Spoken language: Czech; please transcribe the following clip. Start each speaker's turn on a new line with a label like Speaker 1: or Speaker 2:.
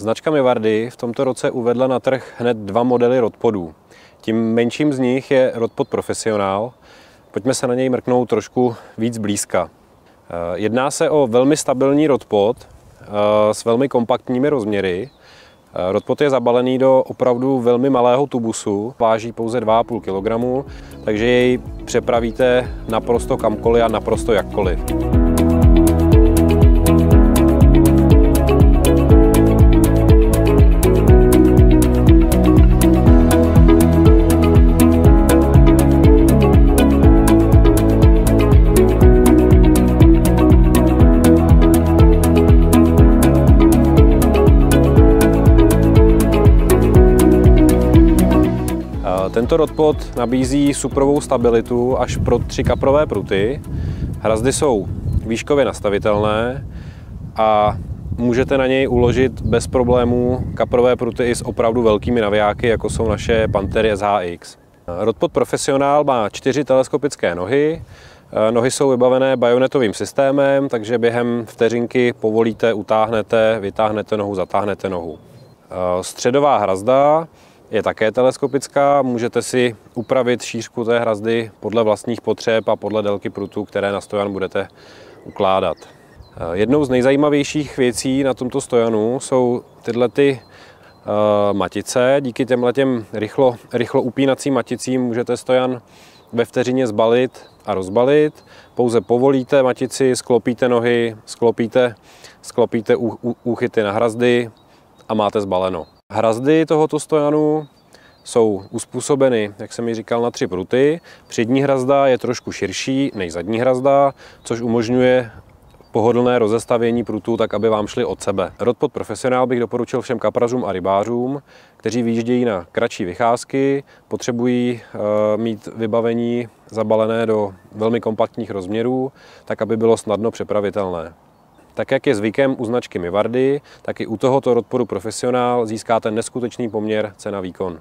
Speaker 1: Značka Mivardy v tomto roce uvedla na trh hned dva modely rodpodů. Tím menším z nich je rodpod Profesionál. Pojďme se na něj mrknout trošku víc blízka. Eh, jedná se o velmi stabilní rodpod eh, s velmi kompaktními rozměry. Eh, rodpod je zabalený do opravdu velmi malého tubusu, váží pouze 2,5 kg, takže jej přepravíte naprosto kamkoliv a naprosto jakkoliv. Tento rodpod nabízí suprovou stabilitu až pro tři kaprové pruty. Hrazdy jsou výškově nastavitelné a můžete na něj uložit bez problémů kaprové pruty i s opravdu velkými navijáky, jako jsou naše Pantery SHX. Rodpod Profesionál má čtyři teleskopické nohy, Nohy jsou vybavené bajonetovým systémem, takže během vteřinky povolíte, utáhnete, vytáhnete nohu, zatáhnete nohu. Středová hrazda je také teleskopická. Můžete si upravit šířku té hrazdy podle vlastních potřeb a podle délky prutu, které na stojan budete ukládat. Jednou z nejzajímavějších věcí na tomto stojanu jsou tyhle ty eh, matice. Díky těmhle těm rychlo, rychlo upínacím maticím můžete stojan ve vteřině zbalit a rozbalit. Pouze povolíte matici, sklopíte nohy, sklopíte, sklopíte úchyty na hrazdy a máte zbaleno. Hrazdy tohoto stojanu jsou uspůsobeny, jak jsem mi říkal, na tři pruty. Přední hrazda je trošku širší než zadní hrazda, což umožňuje pohodlné rozestavění prutů, tak aby vám šli od sebe. Rodpod Profesionál bych doporučil všem kaprařům a rybářům, kteří vyjíždějí na kratší vycházky, potřebují uh, mít vybavení zabalené do velmi kompaktních rozměrů, tak aby bylo snadno přepravitelné. Tak jak je zvykem u značky Mivardy, tak i u tohoto rodporu Profesionál získáte neskutečný poměr cena-výkon.